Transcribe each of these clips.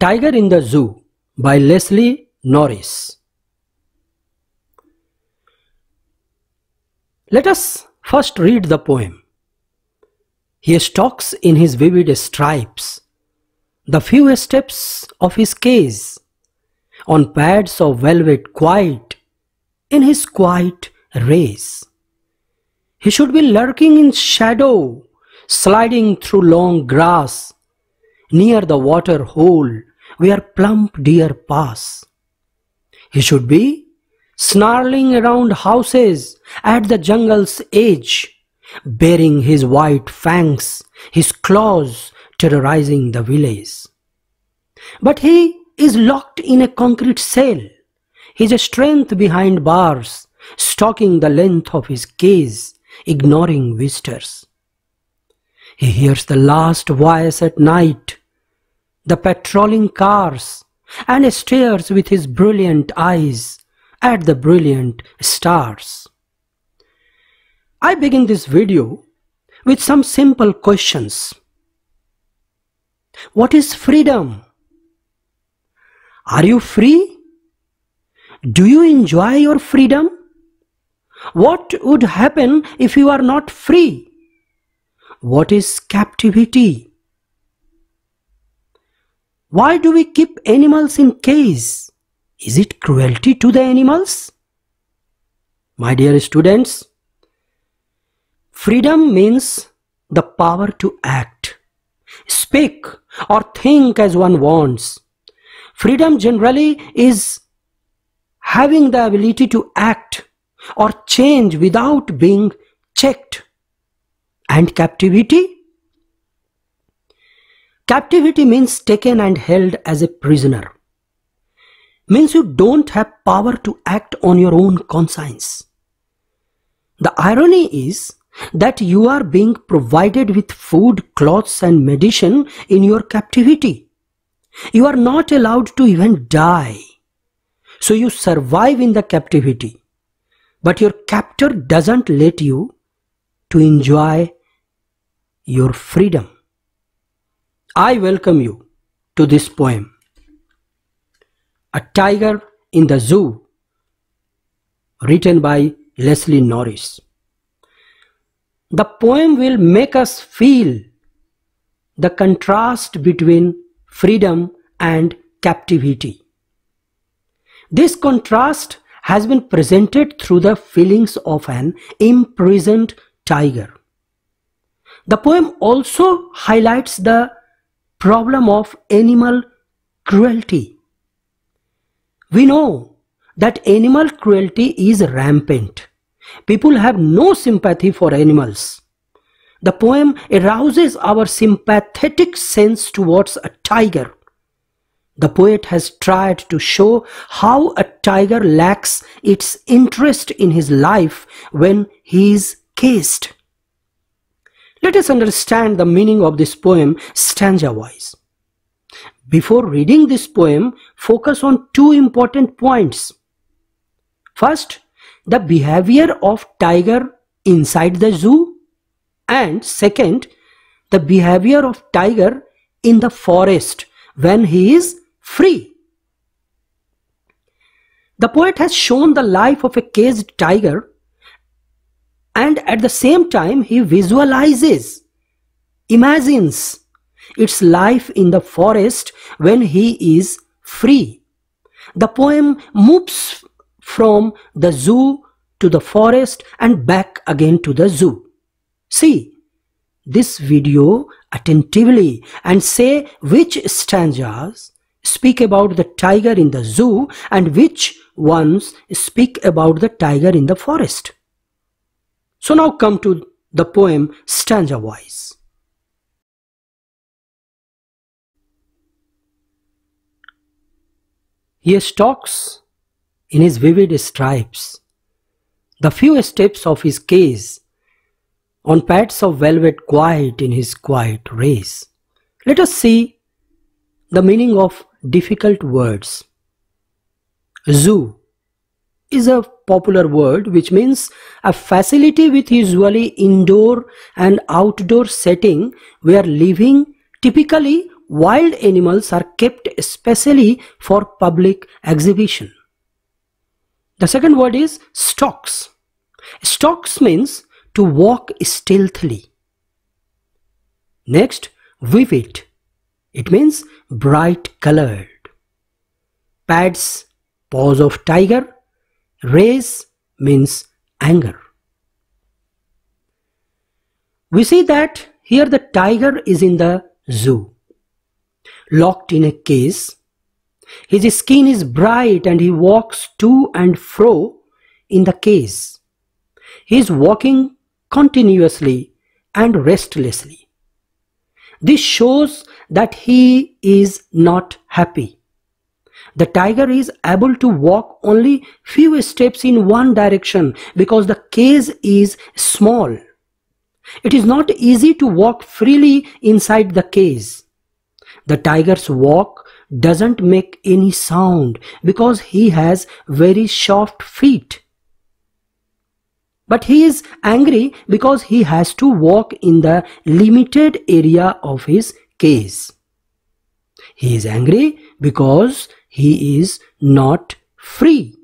Tiger in the Zoo by Leslie Norris. Let us first read the poem. He stalks in his vivid stripes, the few steps of his case, on pads of velvet quiet, in his quiet race. He should be lurking in shadow, sliding through long grass, near the water hole where plump deer pass. He should be snarling around houses at the jungle's edge, baring his white fangs, his claws terrorizing the village. But he is locked in a concrete cell, his strength behind bars, stalking the length of his gaze, ignoring visitors. He hears the last voice at night, the patrolling cars, and stares with his brilliant eyes at the brilliant stars. I begin this video with some simple questions. What is freedom? Are you free? Do you enjoy your freedom? What would happen if you are not free? What is captivity? Why do we keep animals in cages? Is it cruelty to the animals? My dear students, freedom means the power to act, speak or think as one wants. Freedom generally is having the ability to act or change without being checked. And captivity? Captivity means taken and held as a prisoner. Means you don't have power to act on your own conscience. The irony is that you are being provided with food, clothes and medicine in your captivity. You are not allowed to even die. So you survive in the captivity. But your captor doesn't let you to enjoy your freedom. I welcome you to this poem. A Tiger in the Zoo written by Leslie Norris. The poem will make us feel the contrast between freedom and captivity. This contrast has been presented through the feelings of an imprisoned tiger. The poem also highlights the problem of animal cruelty. We know that animal cruelty is rampant. People have no sympathy for animals. The poem arouses our sympathetic sense towards a tiger the poet has tried to show how a tiger lacks its interest in his life when he is cased. Let us understand the meaning of this poem stanza-wise. Before reading this poem, focus on two important points. First, the behavior of tiger inside the zoo and second, the behavior of tiger in the forest when he is free. The poet has shown the life of a caged tiger and at the same time he visualizes, imagines its life in the forest when he is free. The poem moves from the zoo to the forest and back again to the zoo. See this video attentively and say which stanzas speak about the tiger in the zoo and which ones speak about the tiger in the forest. So now come to the poem stanza wise. He stalks in his vivid stripes, the few steps of his case, on pads of velvet quiet in his quiet race. Let us see the meaning of difficult words. Zoo is a popular word which means a facility with usually indoor and outdoor setting where living typically wild animals are kept especially for public exhibition. The second word is stalks. Stalks means to walk stealthily. Next, vivid. It means bright colored. Pads, paws of tiger. Race means anger. We see that here the tiger is in the zoo, locked in a case. His skin is bright and he walks to and fro in the case. He is walking continuously and restlessly. This shows that he is not happy. The tiger is able to walk only few steps in one direction because the cage is small. It is not easy to walk freely inside the cage. The tiger's walk doesn't make any sound because he has very soft feet. But he is angry because he has to walk in the limited area of his cage. He is angry because he is not free.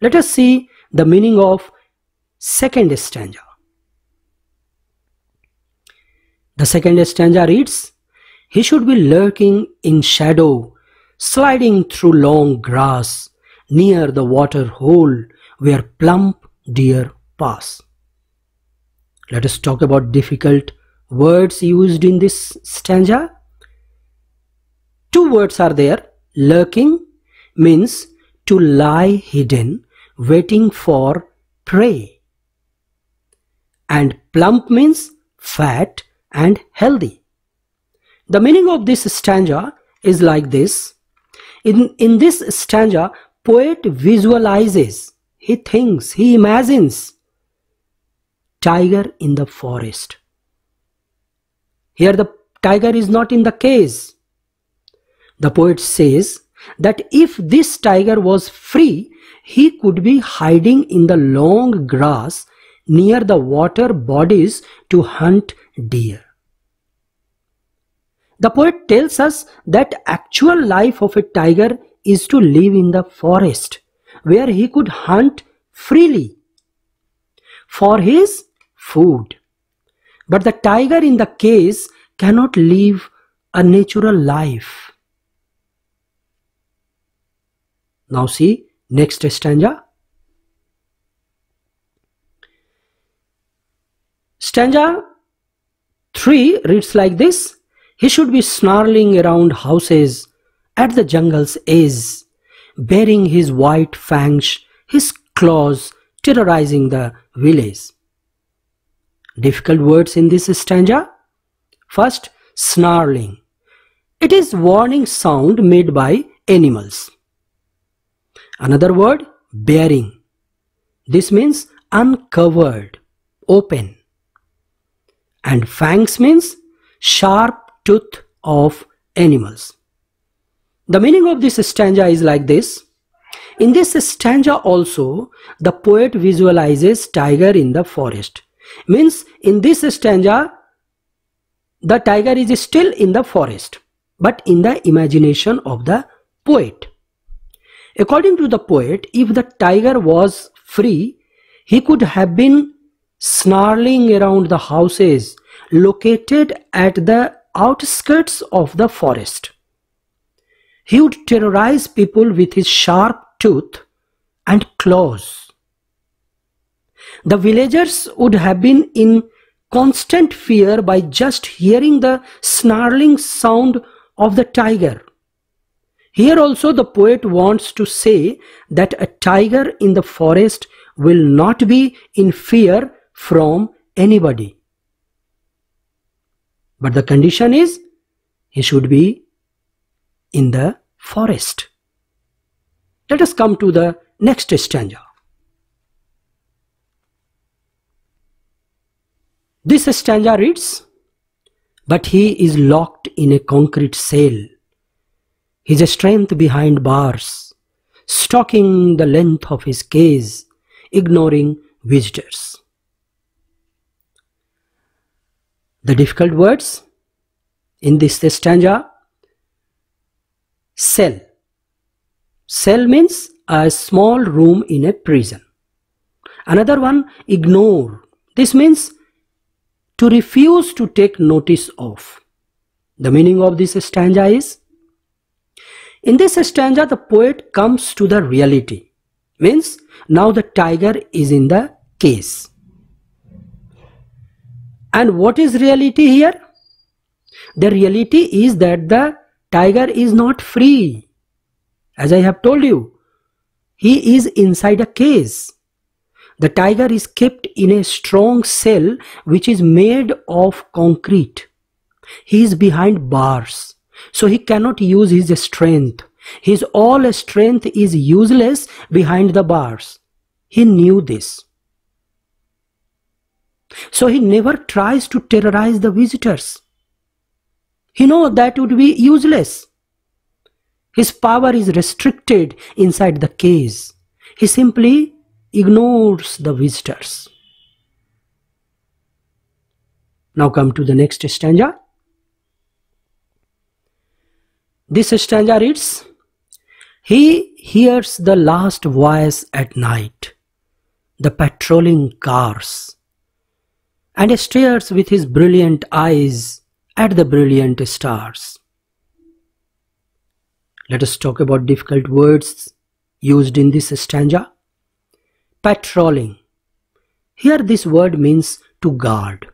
Let us see the meaning of second stanza. The second stanza reads, He should be lurking in shadow, sliding through long grass, near the water hole where plump deer pass. Let us talk about difficult words used in this stanza. Two words are there. Lurking means to lie hidden, waiting for prey. And plump means fat, and healthy. The meaning of this stanza is like this. In, in this stanza, poet visualizes, he thinks, he imagines tiger in the forest. Here the tiger is not in the cage. The poet says that if this tiger was free, he could be hiding in the long grass near the water bodies to hunt deer. The poet tells us that actual life of a tiger is to live in the forest where he could hunt freely for his food. But the tiger in the case cannot live a natural life. Now see next stanza. Stanza 3 reads like this He should be snarling around houses at the jungle's edge, baring his white fangs, his claws, terrorizing the village. Difficult words in this stanza. First, snarling. It is warning sound made by animals. Another word, baring. This means uncovered, open and fangs means sharp tooth of animals. The meaning of this stanza is like this. In this stanza also, the poet visualizes tiger in the forest. Means in this stanza, the tiger is still in the forest, but in the imagination of the poet. According to the poet, if the tiger was free, he could have been snarling around the houses located at the outskirts of the forest. He would terrorize people with his sharp tooth and claws. The villagers would have been in constant fear by just hearing the snarling sound of the tiger. Here also the poet wants to say that a tiger in the forest will not be in fear from anybody. But the condition is he should be in the forest. Let us come to the next stanza. This stanza reads, But he is locked in a concrete cell, his strength behind bars, stalking the length of his case, ignoring visitors. The difficult words In this stanza, cell. Cell means a small room in a prison. Another one, ignore. This means to refuse to take notice of. The meaning of this stanza is in this stanza, the poet comes to the reality. Means now the tiger is in the case. And what is reality here? The reality is that the tiger is not free. As I have told you, he is inside a case. The tiger is kept in a strong cell which is made of concrete. He is behind bars, so he cannot use his strength. His all strength is useless behind the bars. He knew this. So he never tries to terrorize the visitors. He knows that would be useless. His power is restricted inside the cage. He simply ignores the visitors. Now come to the next stanza. This stanza reads, He hears the last voice at night, the patrolling cars, and stares with his brilliant eyes at the brilliant stars. Let us talk about difficult words used in this stanza. Patrolling. Here this word means to guard.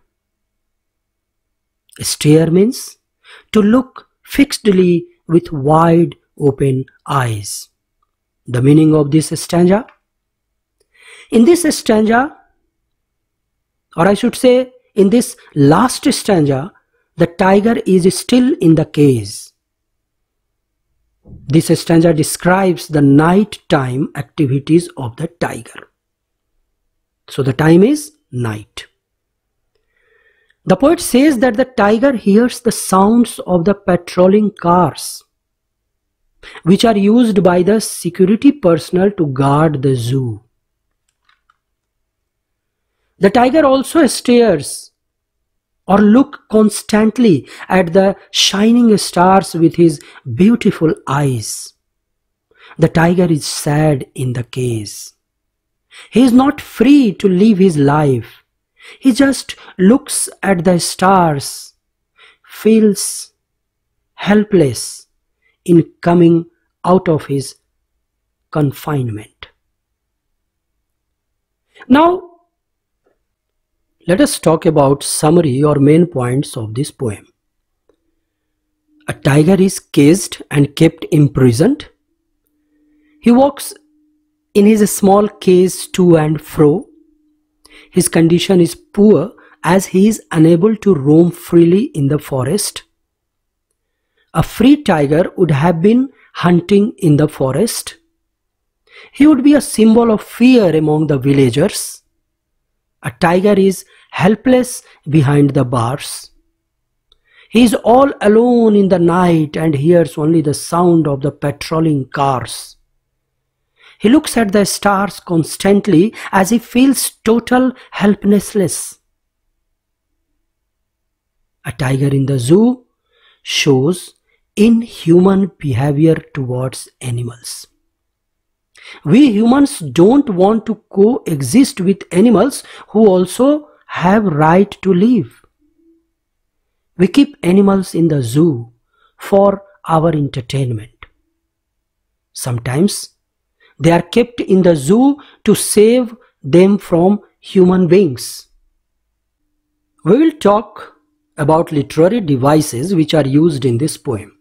Stare means to look fixedly with wide open eyes. The meaning of this stanza? In this stanza, or I should say, in this last stanza, the tiger is still in the cage. This stanza describes the night-time activities of the tiger. So the time is night. The poet says that the tiger hears the sounds of the patrolling cars, which are used by the security personnel to guard the zoo. The tiger also stares or look constantly at the shining stars with his beautiful eyes. The tiger is sad in the case. He is not free to live his life. He just looks at the stars, feels helpless in coming out of his confinement. Now, let us talk about summary or main points of this poem. A tiger is caged and kept imprisoned. He walks in his small cage to and fro his condition is poor as he is unable to roam freely in the forest. A free tiger would have been hunting in the forest. He would be a symbol of fear among the villagers. A tiger is helpless behind the bars. He is all alone in the night and hears only the sound of the patrolling cars. He looks at the stars constantly as he feels total helplessness. A tiger in the zoo shows inhuman behavior towards animals. We humans don't want to coexist with animals who also have right to live. We keep animals in the zoo for our entertainment. Sometimes they are kept in the zoo to save them from human beings. We will talk about literary devices which are used in this poem.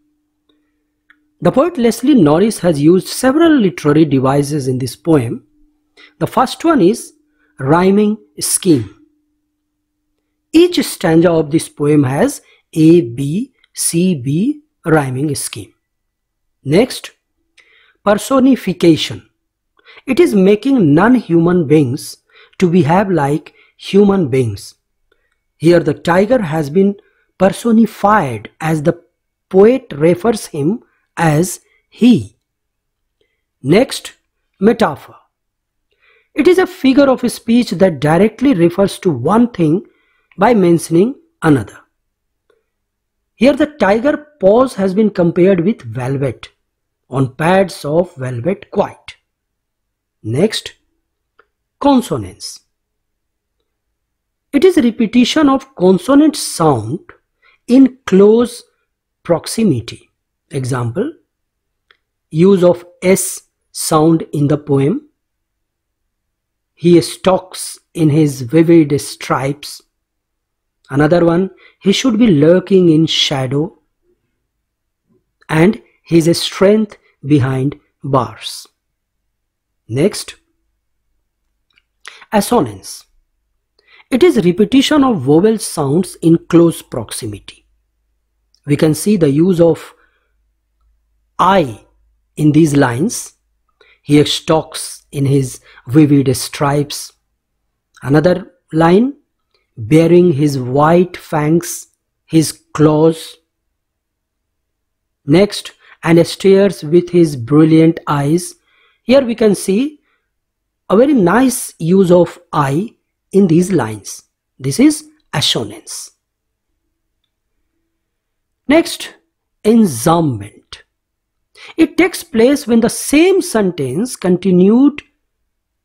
The poet Leslie Norris has used several literary devices in this poem. The first one is rhyming scheme. Each stanza of this poem has A, B, C, B rhyming scheme. Next, personification. It is making non-human beings to behave like human beings. Here the tiger has been personified as the poet refers him as he. Next, metaphor. It is a figure of speech that directly refers to one thing by mentioning another. Here the tiger paws has been compared with velvet on pads of velvet quiet. Next, consonance. It is repetition of consonant sound in close proximity. Example, use of S sound in the poem. He stalks in his vivid stripes. Another one, he should be lurking in shadow. And his strength behind bars. Next, assonance. It is repetition of vowel sounds in close proximity. We can see the use of I in these lines. He stalks in his vivid stripes. Another line, baring his white fangs, his claws. Next, and stares with his brilliant eyes. Here we can see a very nice use of I in these lines. This is assonance. Next, enjambment. It takes place when the same sentence continued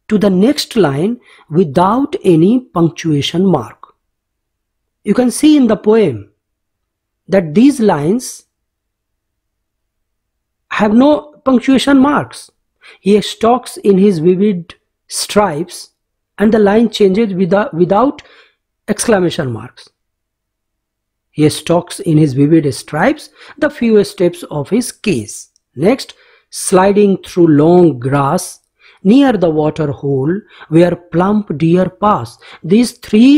to the next line without any punctuation mark. You can see in the poem that these lines have no punctuation marks. He stalks in his vivid stripes and the line changes without, without exclamation marks. He stalks in his vivid stripes the few steps of his case. Next, sliding through long grass near the water hole where plump deer pass. These three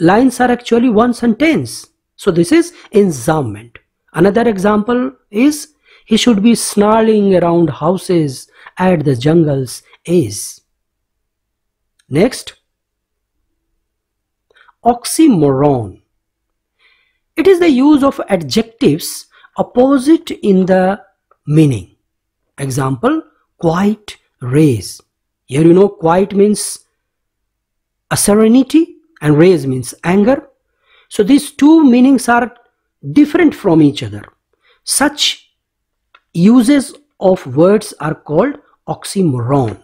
lines are actually one sentence. So this is enjambment. Another example is he should be snarling around houses at the jungle's edge. Next, oxymoron. It is the use of adjectives opposite in the meaning. Example, quiet raise. Here you know quiet means a serenity and raise means anger. So these two meanings are different from each other. Such uses of words are called oxymoron.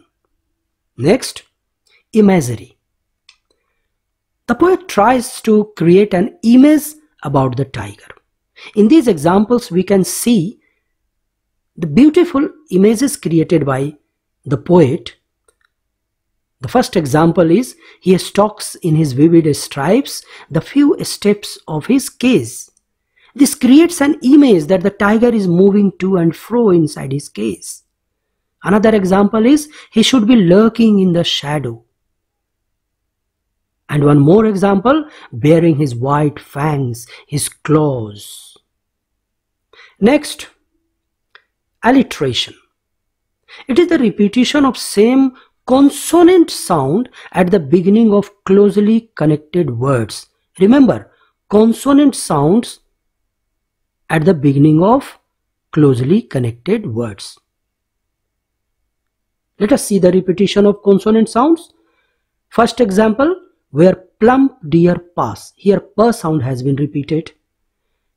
Next, imagery. The poet tries to create an image about the tiger. In these examples, we can see the beautiful images created by the poet. The first example is he stalks in his vivid stripes the few steps of his case. This creates an image that the tiger is moving to and fro inside his case. Another example is he should be lurking in the shadow. And one more example, baring his white fangs, his claws. Next, alliteration. It is the repetition of same consonant sound at the beginning of closely connected words. Remember, consonant sounds at the beginning of closely connected words. Let us see the repetition of consonant sounds. First example, where plump deer pass. Here per sound has been repeated.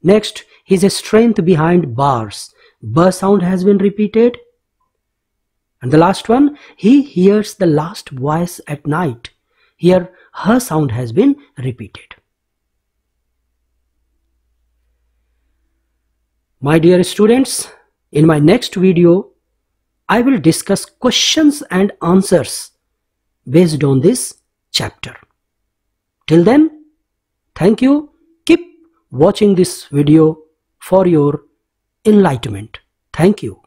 Next, his strength behind bars. B sound has been repeated. And the last one, he hears the last voice at night. Here, her sound has been repeated. My dear students, in my next video, I will discuss questions and answers based on this chapter. Till then, thank you. Keep watching this video for your enlightenment. Thank you.